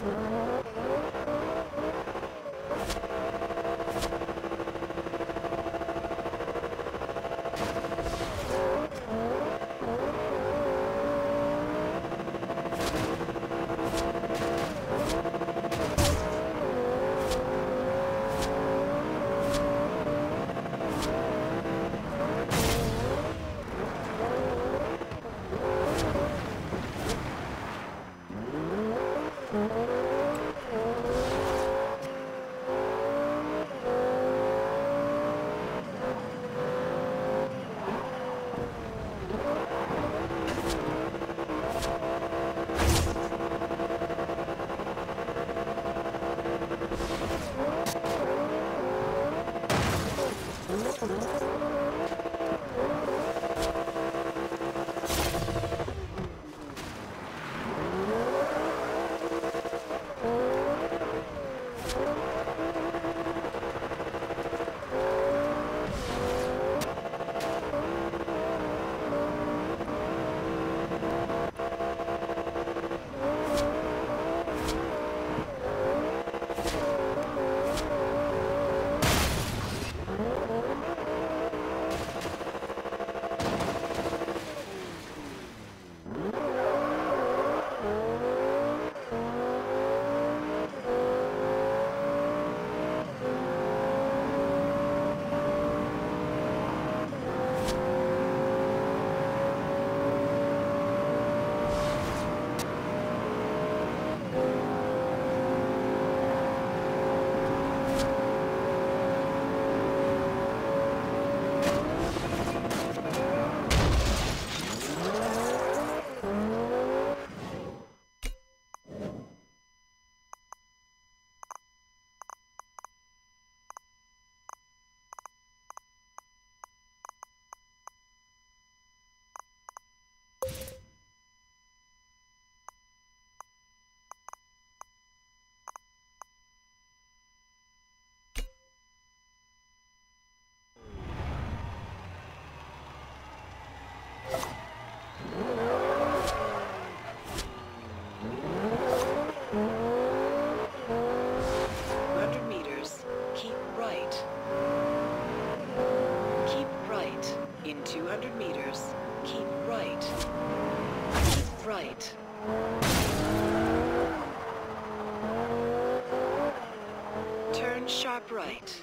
Thank you. Right.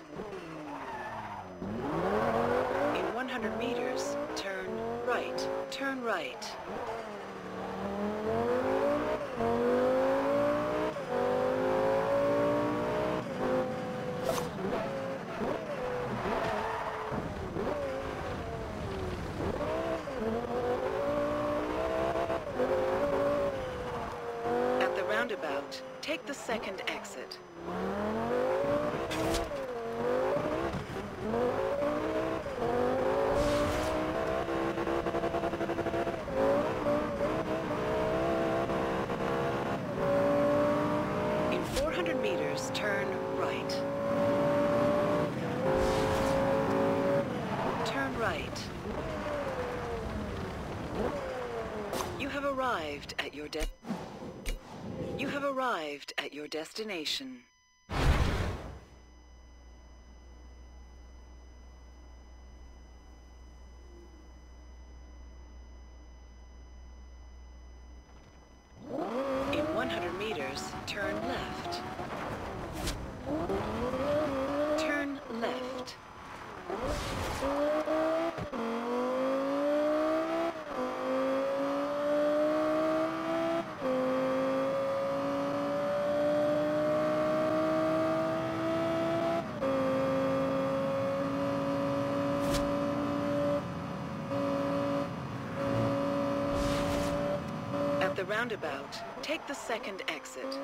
In 100 meters, turn right. Turn right. At the roundabout, take the second exit. In 400 meters, turn right. Turn right. You have arrived at your de- You have arrived at your destination. In 100 meters, turn left. Turn left. At roundabout, take the second exit.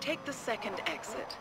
Take the second exit.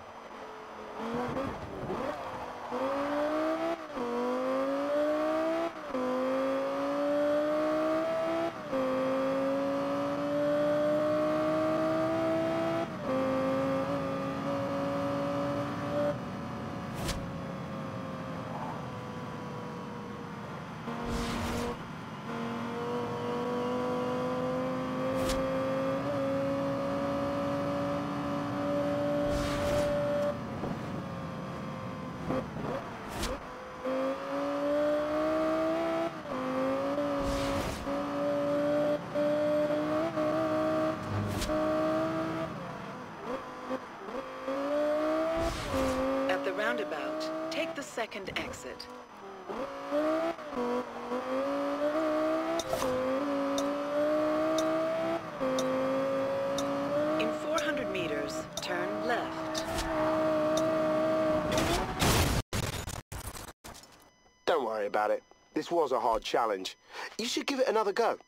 Roundabout, take the second exit. In 400 meters, turn left. Don't worry about it. This was a hard challenge. You should give it another go.